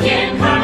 天开。